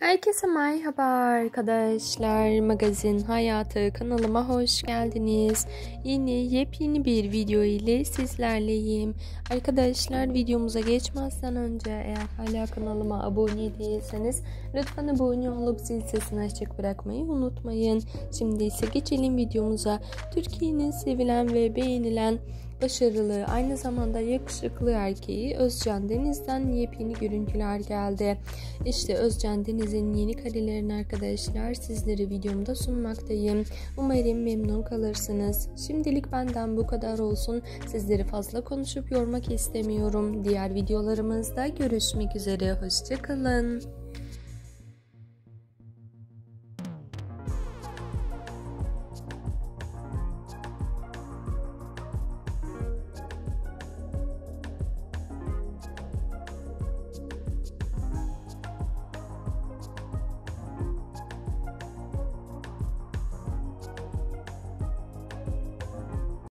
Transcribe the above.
Herkese merhaba arkadaşlar. Magazin Hayatı kanalıma hoş geldiniz. Yine yepyeni bir video ile sizlerleyim. Arkadaşlar videomuza geçmezden önce eğer hala kanalıma abone değilseniz lütfen abone olup zil sesini açık bırakmayı unutmayın. Şimdi ise geçelim videomuza. Türkiye'nin sevilen ve beğenilen başarılı, aynı zamanda yakışıklı erkeği Özcan Deniz'den yepyeni görüntüler geldi. İşte Özcan Deniz'in yeni karelerini arkadaşlar sizlere videomda sunmaktayım. Umarım memnun kalırsınız. Şimdilik benden bu kadar olsun. Sizleri fazla konuşup yormak istemiyorum. Diğer videolarımızda görüşmek üzere. Hoşçakalın.